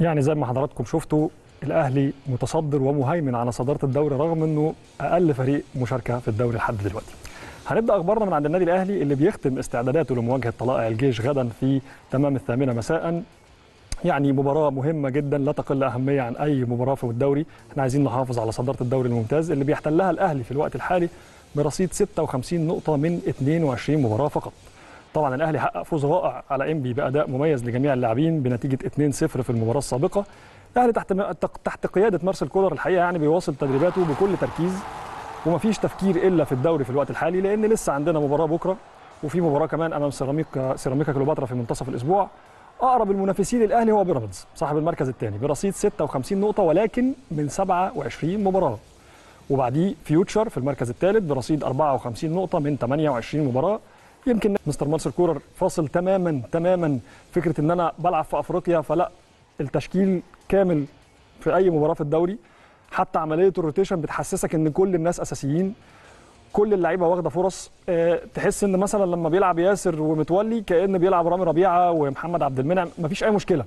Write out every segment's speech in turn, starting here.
يعني زي ما حضراتكم شفتوا الأهلي متصدر ومهيمن على صدارة الدوري رغم إنه أقل فريق مشاركة في الدوري لحد دلوقتي. هنبدأ أخبارنا من عند النادي الأهلي اللي بيختم استعداداته لمواجهة طلائع الجيش غدا في تمام الثامنة مساء. يعني مباراة مهمة جدا لا تقل أهمية عن أي مباراة في الدوري، إحنا عايزين نحافظ على صدارة الدوري الممتاز اللي بيحتلها الأهلي في الوقت الحالي برصيد 56 نقطة من 22 مباراة فقط. طبعا الأهلي حقق فوز رائع على إنبي بأداء مميز لجميع اللاعبين بنتيجة 2-0 في المباراة السابقة. الأهلي تحت تحت قيادة مارسيل كولر الحقيقة يعني بيواصل تدريباته بكل تركيز ومفيش تفكير إلا في الدوري في الوقت الحالي لأن لسه عندنا مباراة بكرة وفي مباراة كمان أمام سيراميكا سيراميكا كليوباترا في منتصف الأسبوع. أقرب المنافسين للأهلي هو بيراميدز صاحب المركز الثاني برصيد 56 نقطة ولكن من 27 مباراة. وبعديه فيوتشر في المركز الثالث برصيد 54 نقطة من 28 مباراة. يمكن مستر مارسيل كولر فصل تماما تماما فكرة إن أنا بلعب في أفريقيا فلا التشكيل كامل في أي مباراة في الدوري. حتى عملية ال rotation بتحسسك إن كل الناس أساسيين كل اللعيبة واخدة فرص. أه تحس إن مثلا لما بيلعب ياسر ومتولي كأن بيلعب رامي ربيعة ومحمد عبد المنعم مفيش أي مشكلة.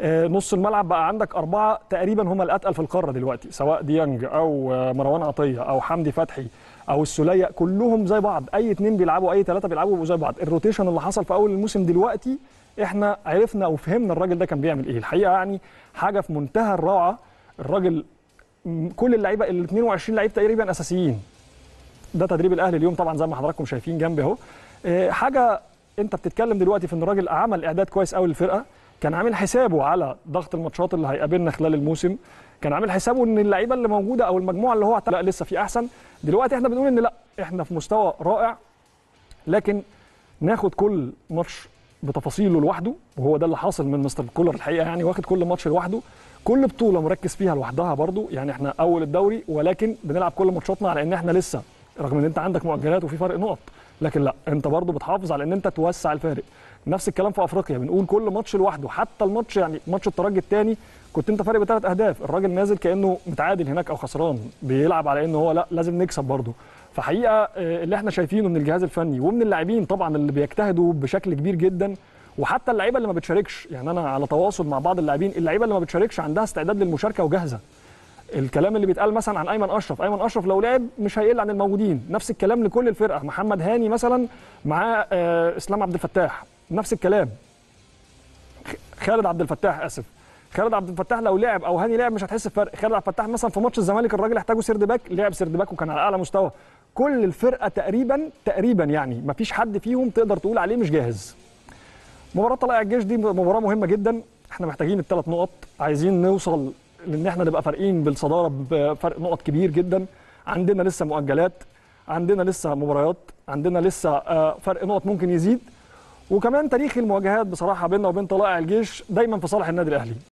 أه نص الملعب بقى عندك أربعة تقريبا هم الأتقل في القارة دلوقتي سواء ديانج أو مروان عطية أو حمدي فتحي. أو السوليه كلهم زي بعض. أي اثنين بيلعبوا أي ثلاثة بيلعبوا زي بعض. الروتيشن اللي حصل في أول الموسم دلوقتي إحنا عرفنا أو فهمنا الراجل ده كان بيعمل إيه. الحقيقة يعني حاجة في منتهى الروعة الراجل كل اللعيبة ال 22 لعيب تقريبا أساسيين. ده تدريب الأهلي اليوم طبعا زي ما حضراتكم شايفين جنبي أهو. حاجة أنت بتتكلم دلوقتي في إن الراجل عمل إعداد كويس قوي للفرقه كان عامل حسابه على ضغط الماتشات اللي هيقابلنا خلال الموسم. كان عامل حسابه إن اللعيبة اللي موجودة أو المجموعة اللي هو لا لسه في أحسن. دلوقتي إحنا بنقول إن لا إحنا في مستوى رائع. لكن ناخد كل ماتش بتفاصيله لوحده وهو ده اللي حاصل من مستر كولر الحقيقة يعني واخد كل ماتش لوحده. كل بطولة مركز فيها لوحدها برضو. يعني إحنا أول الدوري ولكن بنلعب كل ماتشاتنا على إن إحنا لسه رغم إن أنت عندك مؤجلات وفي فرق نقط. لكن لا أنت برضو بتحافظ على إن أنت توسع الفارق. نفس الكلام في أفريقيا بنقول كل ماتش لوحده حتى الماتش يعني ماتش الترجي الثاني كنت أنت فارق بثلاث أهداف الراجل نازل كأنه متعادل هناك أو خسران بيلعب على إنه هو لأ لازم نكسب برضه. فحقيقة اللي إحنا شايفينه من الجهاز الفني ومن اللاعبين طبعا اللي بيجتهدوا بشكل كبير جدا وحتى اللعيبة اللي ما بتشاركش يعني أنا على تواصل مع بعض اللاعبين اللعيبة اللي ما بتشاركش عندها استعداد للمشاركة وجاهزة. الكلام اللي بيتقال مثلا عن أيمن أشرف أيمن أشرف لو لعب مش هيقل عن الموجودين نفس الكلام لكل الفرقة. محمد هاني مثلا مع إسلام عبد الفتاح. نفس الكلام. خالد عبد الفتاح آسف. خالد عبد الفتاح لو لعب أو هاني لعب مش هتحس بفرق. خالد عبد الفتاح مثلا في ماتش الزمالك الراجل احتاجه third back لعب third back وكان على أعلى مستوى. كل الفرقة تقريبا تقريبا يعني ما فيش حد فيهم تقدر تقول عليه مش جاهز. مباراة طلائع الجيش دي مباراة مهمة جدا. إحنا محتاجين الثلاث نقط. عايزين نوصل لإن إحنا نبقى فارقين بالصدارة بفرق نقط كبير جدا. عندنا لسه مؤجلات عندنا لسه مباريات عندنا لسه فرق نقط ممكن يزيد. وكمان تاريخ المواجهات بصراحة بيننا وبين طلائع الجيش دايما في صالح النادي الأهلي.